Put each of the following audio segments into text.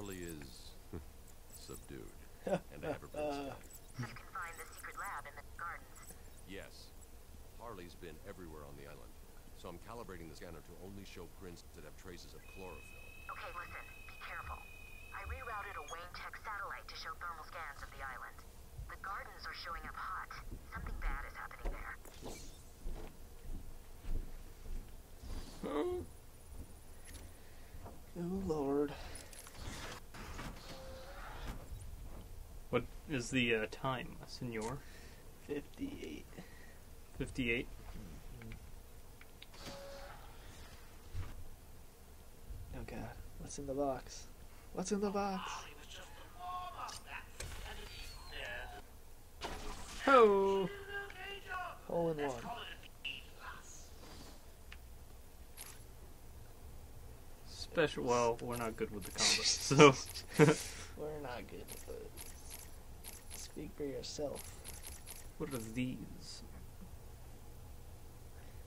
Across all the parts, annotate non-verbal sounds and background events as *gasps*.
Harley is *laughs* subdued *laughs* and ever been so. So can find the secret lab in the gardens. Yes. Harley's been everywhere on the island. So I'm calibrating the scanner to only show prints that have traces of chlorophyll. Okay, listen. Be careful. I rerouted a Wayne Tech satellite to show thermal scans of the island. The gardens are showing up hot. Something bad is happening there. *gasps* Oh lord. What is the uh, time, senor? 58. 58? Oh god. What's in the box? What's in the box? Oh! Hole in one. Special. Well, we're not good with the combo, *laughs* so. We're not good with it. Speak for yourself. what are these?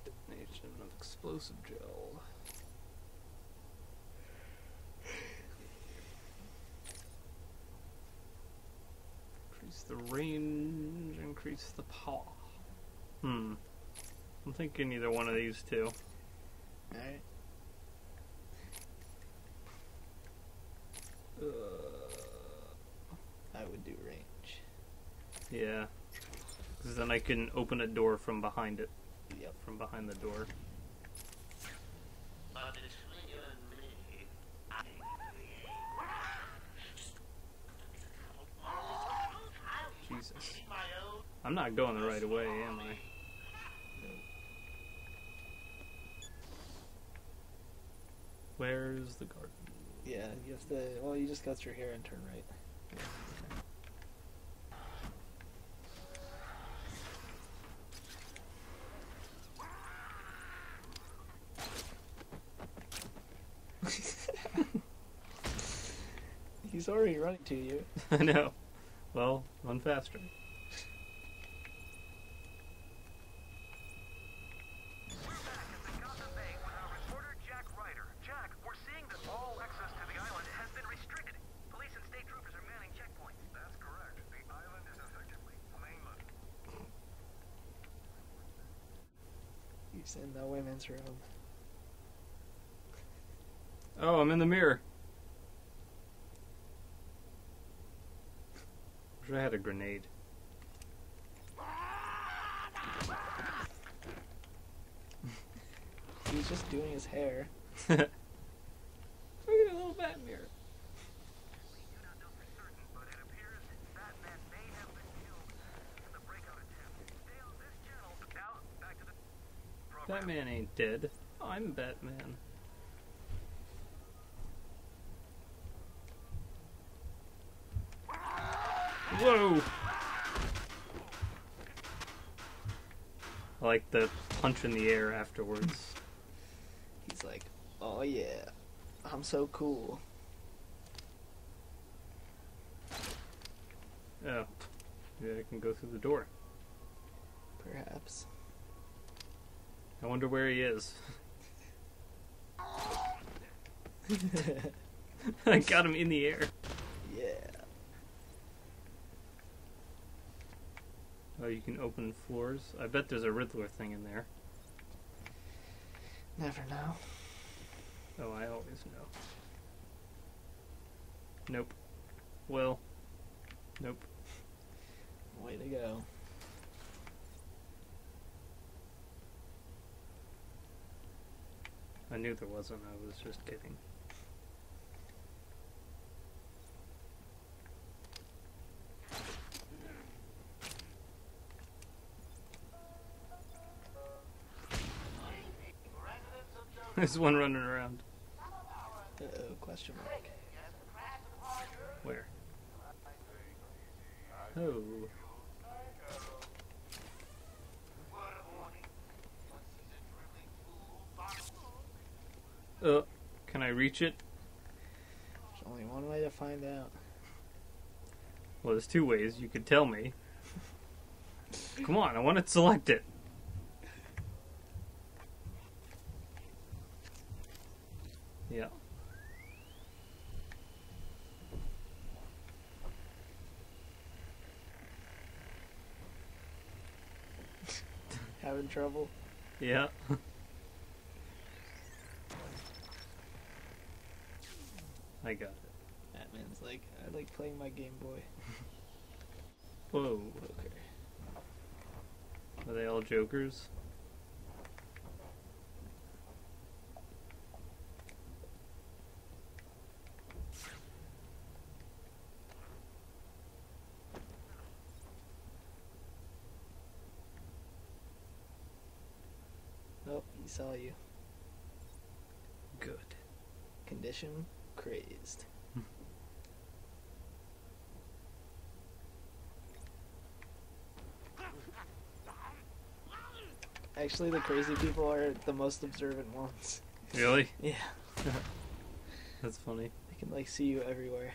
Detonation of explosive gel. Increase the range, increase the power. Hmm. I'm thinking either one of these two. Alright. I would do range. Yeah. Because then I can open a door from behind it. Yep. From behind the door. Jesus. I'm not going the right way, am I? Where's the garden? Yeah, you have to. Well, you just go through here and turn right. He's already running to you. *laughs* I know. Well, run faster. Gotham Bay with our reporter Jack Ryder. Jack, we're seeing that all access to the island has been restricted. Police and state troopers are manning checkpoints. That's correct. The island is effectively mainland. He's in the women's room. Oh, I'm in the mirror. I had a grenade. *laughs* He's just doing his hair. *laughs* Look at a little bat mirror. We do not know for certain, but it appears Batman may have been killed in the breakout attempt. Stay on this channel. Now, back to the program. Batman ain't dead. I'm Batman. Whoa! I like the punch in the air afterwards. He's like, oh yeah, I'm so cool. Oh, yeah, I can go through the door. Perhaps. I wonder where he is. *laughs* *laughs* I got him in the air. yeah. Oh, you can open floors. I bet there's a Riddler thing in there. Never know. Oh, I always know. Nope. Well. Nope. Way to go. I knew there wasn't. I was just kidding. *laughs* There's one running around. Uh oh, question mark. Where? Oh. Uh, can I reach it? There's only one way to find out. Well, there's two ways. You could tell me. Come on, I want to select it. Yeah. having trouble. Yeah. I got it. Batman's like, I like playing my Game Boy. Whoa. Okay. Are they all jokers? Saw you. Good. Condition crazed. Actually, the crazy people are the most observant ones. Really? *laughs* Yeah, *laughs* That's funny. they can like see you everywhere.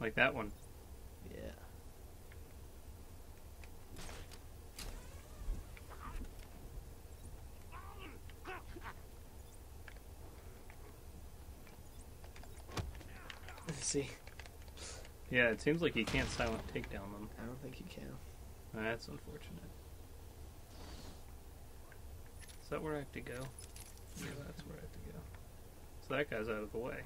Like that one. Yeah. See, Yeah, it seems like you can't silent takedown them. I don't think you can. That's unfortunate. Is that where I have to go? Yeah, that's where I have to go. So that guy's out of the way.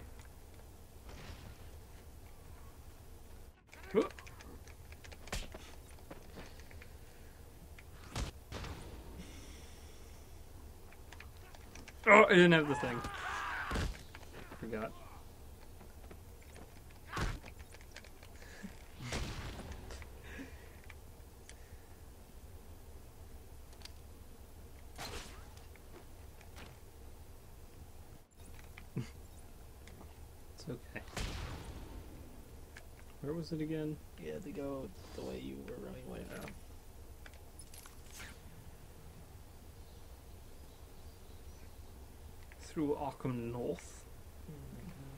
Whoop. Oh, I didn't have the thing. Forgot. It's okay. Where was it again? You had to go the way you were running away from. Through Arkham North. Mm-hmm.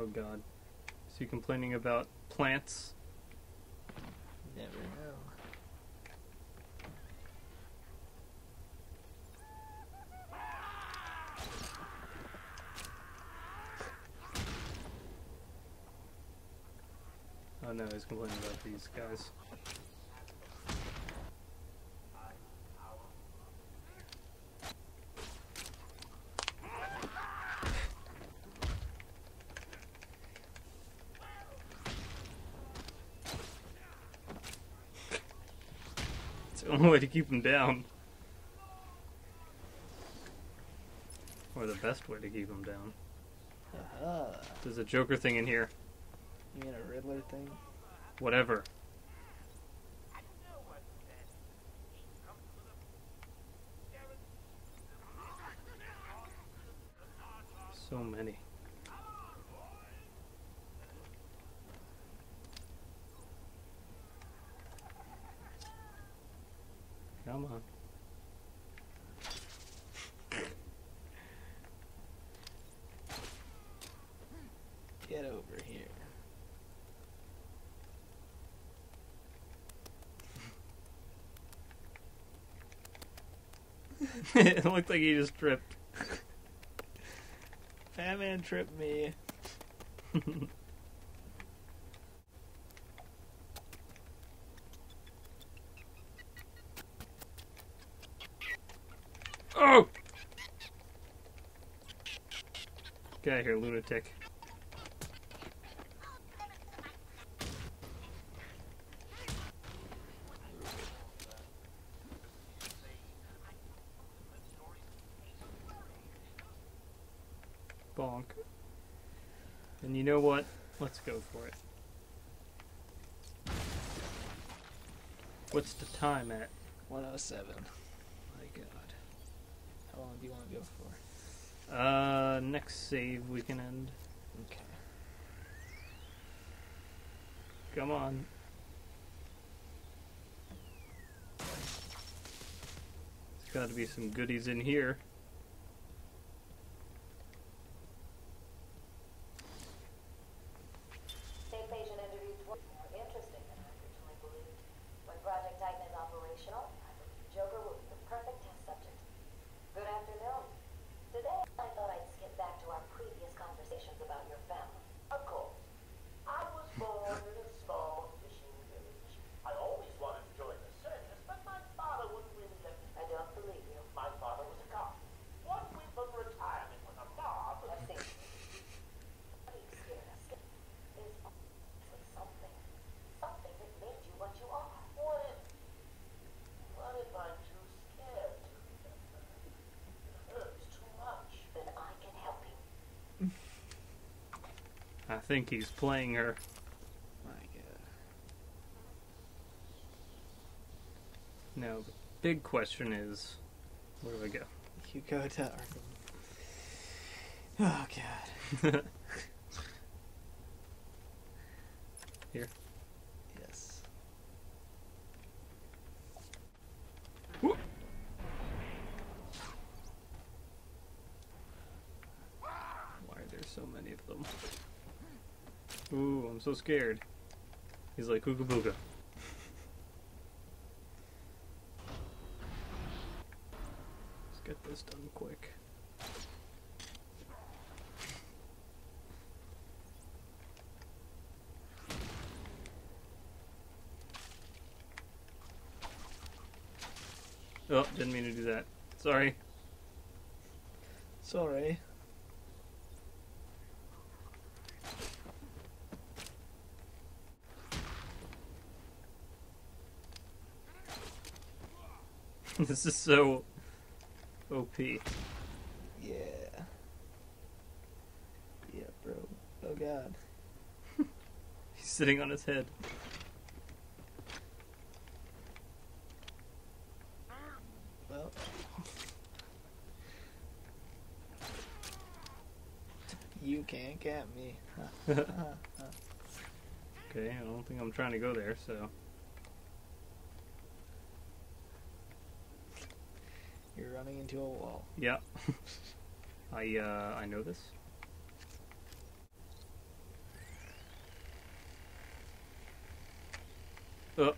Oh god. Is he complaining about plants? Never know. Oh no, he's complaining about these guys. The *laughs* only way to keep him down. Or the best way to keep him down. Aha. There's a Joker thing in here. You mean a Riddler thing? Whatever. So many. Come on. Get over here. *laughs* it looked like he just tripped. Batman tripped me. *laughs* Get out of here, lunatic. Bonk. And you know what? Let's go for it. What's the time at? 107. My god. How long do you want to go for? Uh, next save we can end. Okay. Come on. There's got to be some goodies in here. Stay patient. Project Titan is operational, I believe Joker will be the perfect test subject. Good afternoon. Today, I thought I'd skip back to our previous conversations about your family. Of course. I was born in a small fishing village. I always wanted to join the circus, but my father wouldn't really let me. I don't believe you. My father was a cop. One week of retirement with a mob. I've seen it. What are you scared of? There's obviously something. Something that made you what you are. What if? What if I'm too scared to remember? It hurts too much. Then I can help you. I think he's playing her. My god. Now, the big question is, where do I go? You go to Arkham. Oh god. *laughs* Here. Yes. Whoop. Why are there so many of them? Ooh, I'm so scared. He's like Ooga Booga. Let's get this done quick. Oh, didn't mean to do that. Sorry. Sorry. *laughs* this is so OP. Yeah. Yeah, bro. Oh god. *laughs* He's sitting on his head. Well. you can't get me. *laughs* Okay, I don't think I'm trying to go there, so. You're running into a wall. Yeah. *laughs* I uh I know this. Oh.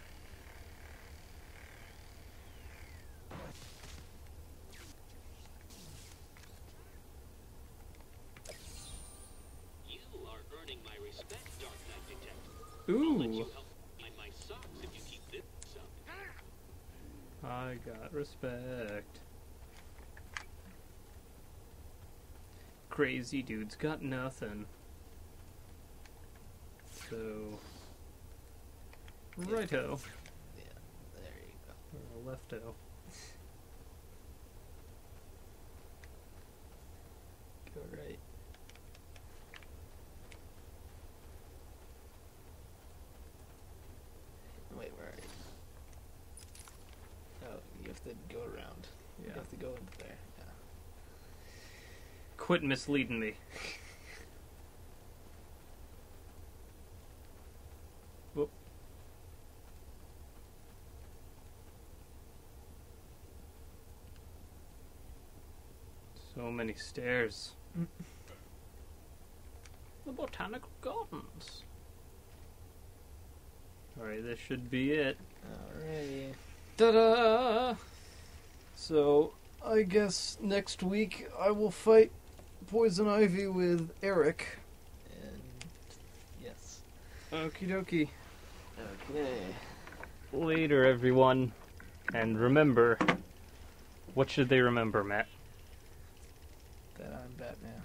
You are earning my respect, Dark Knight Detective. I'll let you Ooh. help find my socks if you keep this up. I got respect. Crazy dude's got nothing. So. Righto. Yeah, there you go. Or lefto. Go right. Wait, where are you? Oh, you have to go around. You have to go into there. Yeah. Quit misleading me. Whoop. So many stairs. the botanical gardens. Alright, this should be it. Alrighty. Ta-da! So, I guess next week I will fight Poison Ivy with Eric. And yes. Okie dokie. Okay. Later, everyone. And remember, what should they remember, Matt? That I'm Batman.